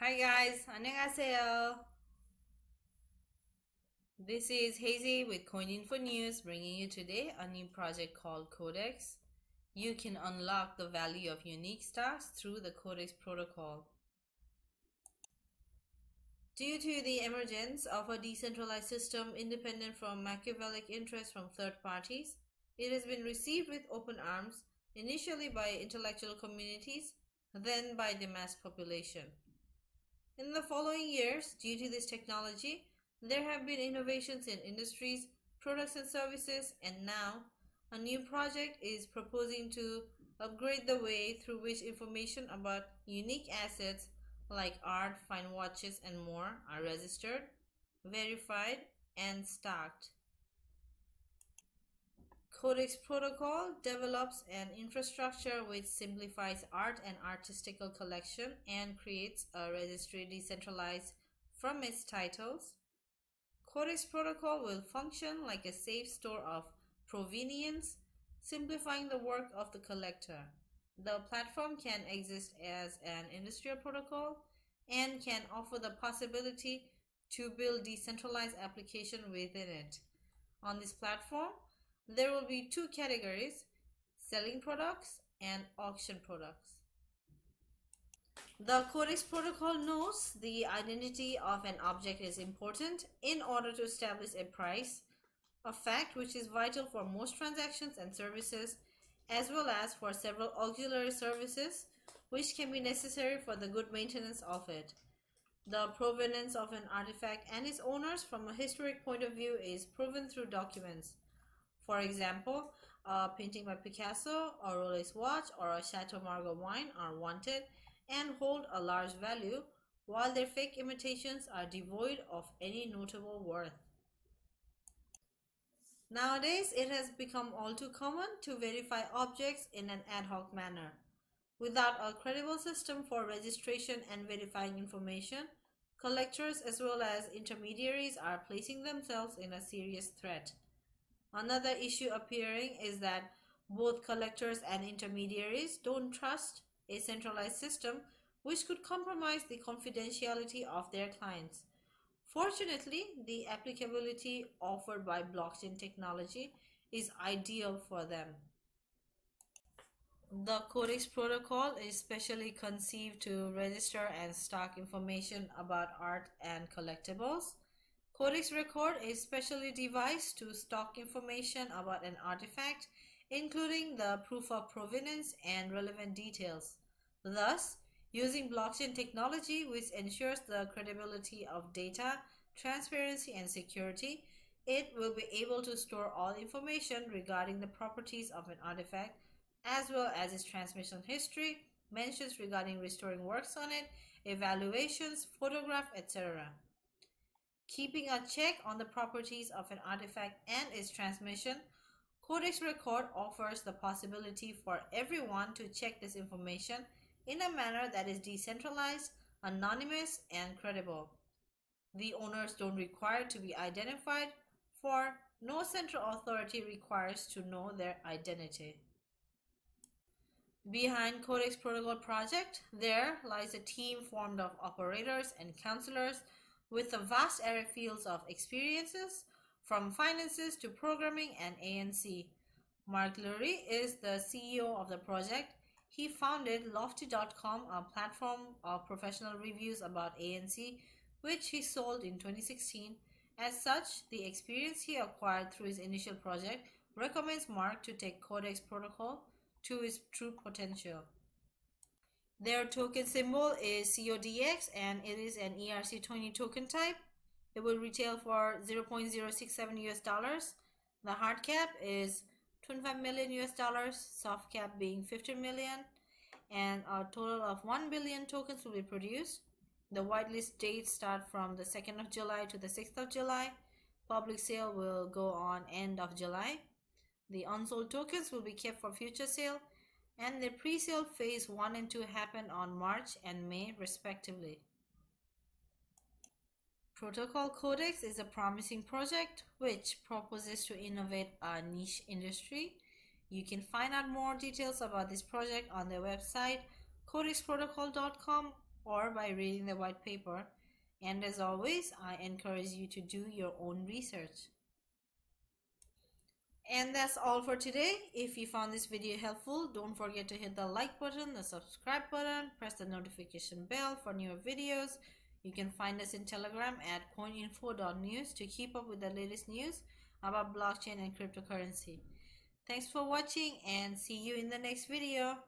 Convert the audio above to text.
Hi guys, 안녕하세요. This is Haziey with CoinInfo News bringing you today a new project called Codex. You can unlock the value of unique stars through the Codex protocol. Due to the emergence of a decentralized system independent from Machiavellic interests from third parties, it has been received with open arms, initially by intellectual communities, then by the mass population. In the following years, due to this technology, there have been innovations in industries, products and services, and now a new project is proposing to upgrade the way through which information about unique assets like art, fine watches, and more are registered, verified, and stocked. Codex Protocol develops an infrastructure which simplifies art and artistical collection and creates a registry decentralized from its titles. Codex Protocol will function like a safe store of provenience, simplifying the work of the collector. The platform can exist as an industrial protocol and can offer the possibility to build decentralized application within it. On this platform, there will be two categories, selling products and auction products. The Codex protocol knows the identity of an object is important in order to establish a price, a fact which is vital for most transactions and services as well as for several auxiliary services which can be necessary for the good maintenance of it. The provenance of an artifact and its owners from a historic point of view is proven through documents. For example, a painting by Picasso, a Rolex watch, or a Chateau Margaux wine are wanted and hold a large value, while their fake imitations are devoid of any notable worth. Nowadays, it has become all too common to verify objects in an ad hoc manner. Without a credible system for registration and verifying information, collectors as well as intermediaries are placing themselves in a serious threat. Another issue appearing is that both collectors and intermediaries don't trust a centralized system which could compromise the confidentiality of their clients. Fortunately, the applicability offered by blockchain technology is ideal for them. The Codex protocol is specially conceived to register and stock information about art and collectibles. Codex Record is specially devised to stock information about an artifact, including the proof of provenance and relevant details. Thus, using blockchain technology which ensures the credibility of data, transparency, and security, it will be able to store all information regarding the properties of an artifact as well as its transmission history, mentions regarding restoring works on it, evaluations, photograph, etc. Keeping a check on the properties of an artifact and its transmission, Codex Record offers the possibility for everyone to check this information in a manner that is decentralized, anonymous, and credible. The owners don't require to be identified, for no central authority requires to know their identity. Behind Codex Protocol project, there lies a team formed of operators and counselors with a vast array fields of experiences from finances to programming and ANC. Mark Lurie is the CEO of the project he founded Lofty.com, a platform of professional reviews about ANC, which he sold in 2016. As such, the experience he acquired through his initial project recommends Mark to take Codex protocol to its true potential. Their token symbol is CODX and it is an ERC20 token type. It will retail for 0.067 US dollars. The hard cap is 25 million US dollars, soft cap being 15 million, and a total of 1 billion tokens will be produced. The whitelist dates start from the 2nd of July to the 6th of July. Public sale will go on end of July. The unsold tokens will be kept for future sale and the pre-sale phase 1 and 2 happen on March and May respectively. Protocol Codex is a promising project which proposes to innovate a niche industry. You can find out more details about this project on their website codexprotocol.com or by reading the white paper. And as always, I encourage you to do your own research. And that's all for today. If you found this video helpful, don't forget to hit the like button, the subscribe button, press the notification bell for newer videos. You can find us in Telegram at coininfo.news to keep up with the latest news about blockchain and cryptocurrency. Thanks for watching and see you in the next video.